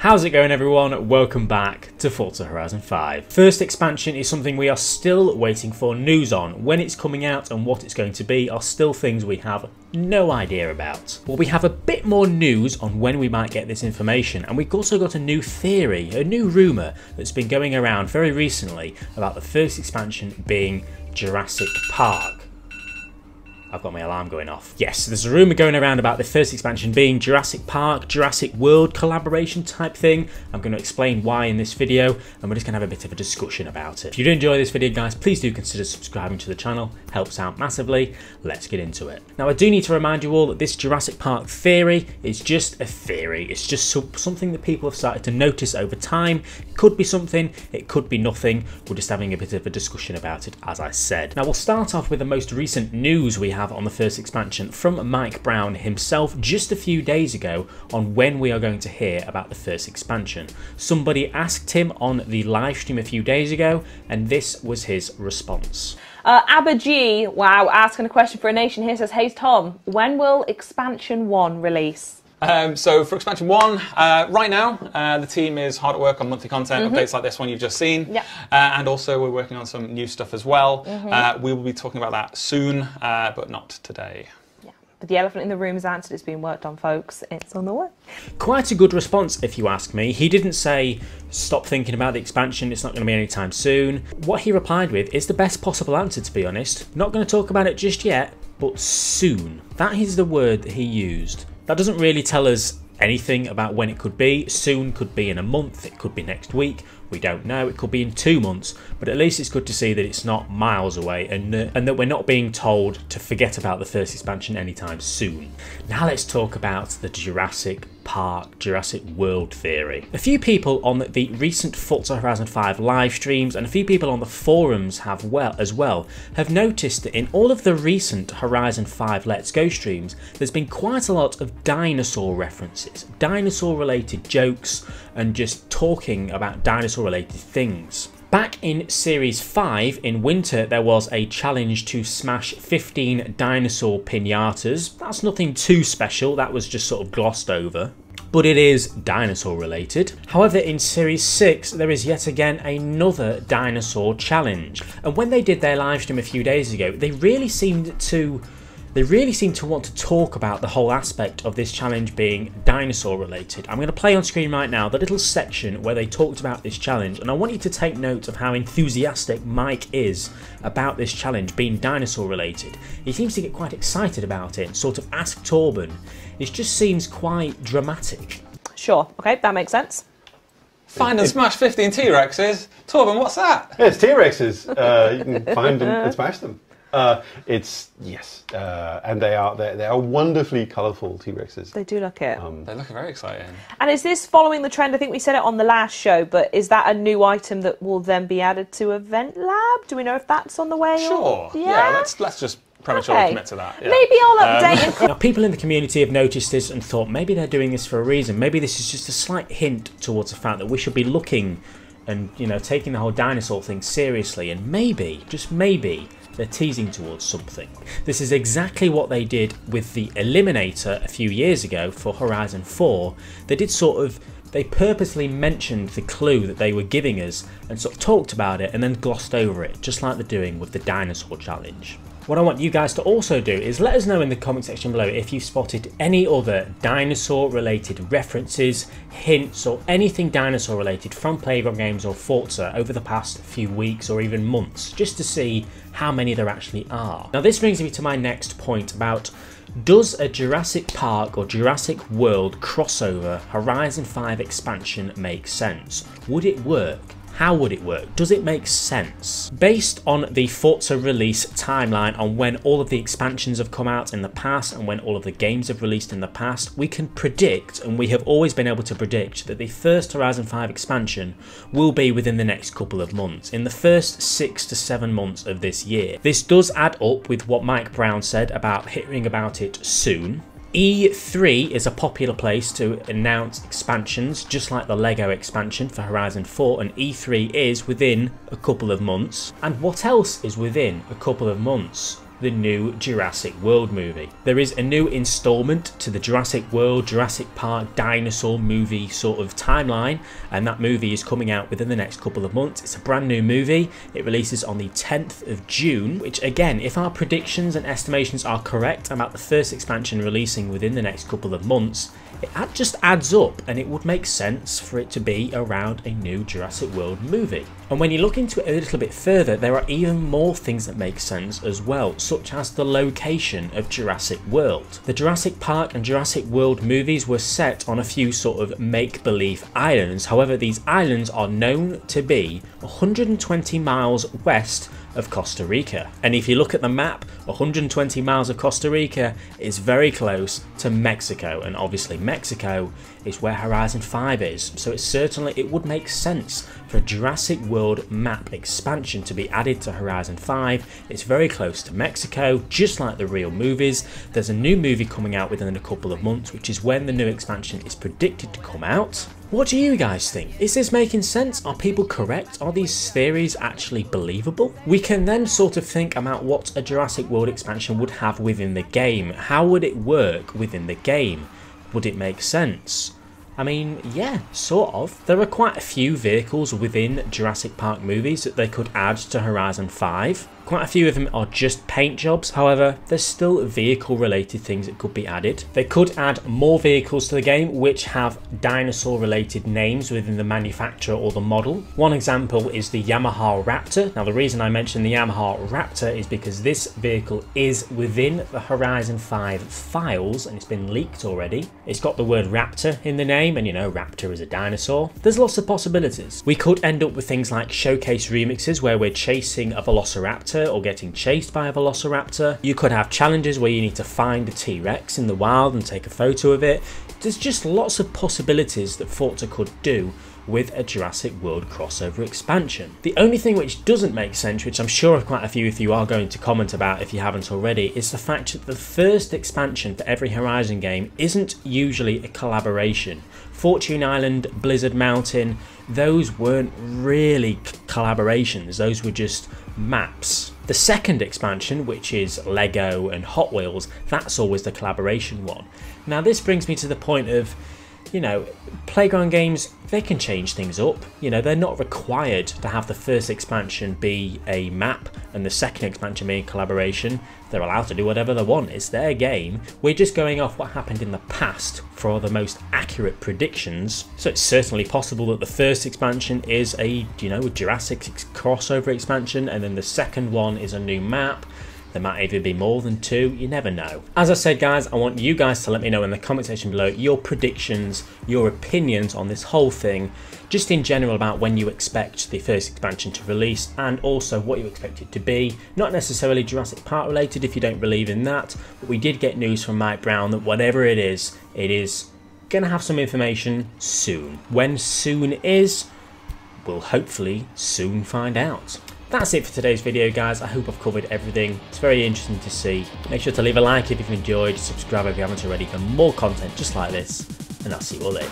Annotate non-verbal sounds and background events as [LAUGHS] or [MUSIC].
How's it going everyone? Welcome back to Forza Horizon 5. First expansion is something we are still waiting for news on. When it's coming out and what it's going to be are still things we have no idea about. Well, we have a bit more news on when we might get this information, and we've also got a new theory, a new rumour that's been going around very recently about the first expansion being Jurassic Park. I've got my alarm going off. Yes, there's a rumour going around about the first expansion being Jurassic Park, Jurassic World collaboration type thing. I'm going to explain why in this video, and we're just going to have a bit of a discussion about it. If you do enjoy this video, guys, please do consider subscribing to the channel. Helps out massively. Let's get into it. Now, I do need to remind you all that this Jurassic Park theory is just a theory. It's just something that people have started to notice over time. It could be something, it could be nothing. We're just having a bit of a discussion about it, as I said. Now, we'll start off with the most recent news we have have on the first expansion from Mike Brown himself just a few days ago on when we are going to hear about the first expansion. Somebody asked him on the live stream a few days ago, and this was his response. Uh, Abba G, wow, asking a question for a nation here says, Hey Tom, when will expansion one release? Um, so for expansion one, uh, right now uh, the team is hard at work on monthly content mm-hmm. updates like this one you've just seen, yeah. Uh, and also we're working on some new stuff as well. Mm-hmm. Uh, we will be talking about that soon, uh, but not today. Yeah, but the elephant in the room is answered. It's being worked on, folks. It's on the way. Quite a good response, if you ask me. He didn't say stop thinking about the expansion. It's not going to be anytime soon. What he replied with is the best possible answer, to be honest. Not going to talk about it just yet, but soon. That is the word that he used. That doesn't really tell us anything about when it could be. Soon could be in a month, it could be next week, we don't know. It could be in two months, but at least it's good to see that it's not miles away and, uh, and that we're not being told to forget about the first expansion anytime soon. Now let's talk about the Jurassic Park, Jurassic World theory. A few people on the recent Forza Horizon 5 live streams and a few people on the forums have well as well have noticed that in all of the recent Horizon 5 Let's Go streams, there's been quite a lot of dinosaur references, dinosaur related jokes and just talking about dinosaur related things. Back in Series 5 in winter, there was a challenge to smash 15 dinosaur pinatas. That's nothing too special, that was just sort of glossed over. But it is dinosaur related. However, in Series 6, there is yet again another dinosaur challenge. And when they did their livestream a few days ago, they really seemed to they really seem to want to talk about the whole aspect of this challenge being dinosaur related. I'm going to play on screen right now the little section where they talked about this challenge and I want you to take note of how enthusiastic Mike is about this challenge being dinosaur related. He seems to get quite excited about it, sort of ask Torben. It just seems quite dramatic. Sure, okay, that makes sense. Find and smash 15 T-Rexes. Torben, what's that? It's T-Rexes. Uh, you can find them and [LAUGHS] smash them. Uh, it's yes, uh, and they are they are wonderfully colourful T Rexes. They do look it. Um, they look very exciting. And is this following the trend? I think we said it on the last show, but is that a new item that will then be added to Event Lab? Do we know if that's on the way? Sure. Or... Yeah? yeah. Let's let's just prematurely okay. commit to that. Yeah. Maybe I'll update. [LAUGHS] Um, now, people in the community have noticed this and thought maybe they're doing this for a reason. Maybe this is just a slight hint towards the fact that we should be looking and you know taking the whole dinosaur thing seriously, and maybe, just maybe they're teasing towards something. This is exactly what they did with the Eliminator a few years ago for Horizon 4. They did sort of they purposely mentioned the clue that they were giving us and sort of talked about it and then glossed over it, just like they're doing with the dinosaur challenge. What I want you guys to also do is let us know in the comment section below if you've spotted any other dinosaur related references, hints or anything dinosaur related from Playground Games or Forza over the past few weeks or even months, just to see how many there actually are. Now this brings me to my next point about does a Jurassic Park or Jurassic World crossover Horizon 5 expansion make sense? Would it work? How would it work? Does it make sense? Based on the Forza release timeline on when all of the expansions have come out in the past and when all of the games have released in the past, we can predict, and we have always been able to predict, that the first Horizon 5 expansion will be within the next couple of months, in the first six to seven months of this year. This does add up with what Mike Brown said about hearing about it soon, E3 is a popular place to announce expansions, just like the LEGO expansion for Horizon 4, and E3 is within a couple of months. And what else is within a couple of months? The new Jurassic World movie. There is a new installment to the Jurassic World, Jurassic Park dinosaur movie sort of timeline, and that movie is coming out within the next couple of months. It's a brand new movie. It releases on the 10th of June, which again, if our predictions and estimations are correct about the first expansion releasing within the next couple of months, it just adds up and it would make sense for it to be around a new Jurassic World movie. And when you look into it a little bit further, there are even more things that make sense as well, such as the location of Jurassic World. The Jurassic Park and Jurassic World movies were set on a few sort of make-believe islands, however these islands are known to be 120 miles west of Costa Rica. And if you look at the map, 120 miles of Costa Rica is very close to Mexico, and obviously Mexico is where Horizon 5 is. So it certainly it would make sense for a Jurassic World map expansion to be added to Horizon 5. It's very close to Mexico, just like the real movies. There's a new movie coming out within a couple of months, which is when the new expansion is predicted to come out. What do you guys think? Is this making sense? Are people correct? Are these theories actually believable? We can then sort of think about what a Jurassic World expansion would have within the game. How would it work within the game? Would it make sense? I mean, yeah, sort of. There are quite a few vehicles within Jurassic Park movies that they could add to Horizon 5. Quite a few of them are just paint jobs, however, there's still vehicle related things that could be added. They could add more vehicles to the game which have dinosaur related names within the manufacturer or the model. One example is the Yamaha Raptor. Now the reason I mention the Yamaha Raptor is because this vehicle is within the Horizon 5 files and it's been leaked already. It's got the word Raptor in the name and you know Raptor is a dinosaur. There's lots of possibilities. We could end up with things like showcase remixes where we're chasing a Velociraptor or getting chased by a velociraptor. You could have challenges where you need to find a T-Rex in the wild and take a photo of it. There's just lots of possibilities that Forza could do with a Jurassic World crossover expansion. The only thing which doesn't make sense, which I'm sure quite a few of you are going to comment about if you haven't already, is the fact that the first expansion for every Horizon game isn't usually a collaboration. Fortune Island, Blizzard Mountain, those weren't really collaborations, those were just maps. The second expansion, which is Lego and Hot Wheels, that's always the collaboration one. Now this brings me to the point of you know, playground games, they can change things up. You know, they're not required to have the first expansion be a map and the second expansion be a collaboration. They're allowed to do whatever they want. It's their game. We're just going off what happened in the past for the most accurate predictions. So it's certainly possible that the first expansion is a, you know, a Jurassic crossover expansion and then the second one is a new map there might even be more than two, you never know. As I said guys, I want you guys to let me know in the comment section below your predictions, your opinions on this whole thing, just in general about when you expect the first expansion to release and also what you expect it to be. Not necessarily Jurassic Park related if you don't believe in that, but we did get news from Mike Brown that whatever it is, it is going to have some information soon. When soon is, we'll hopefully soon find out. That's it for today's video guys, I hope I've covered everything. It's very interesting to see. Make sure to leave a like if you've enjoyed, subscribe if you haven't already for more content just like this, and I'll see you all later.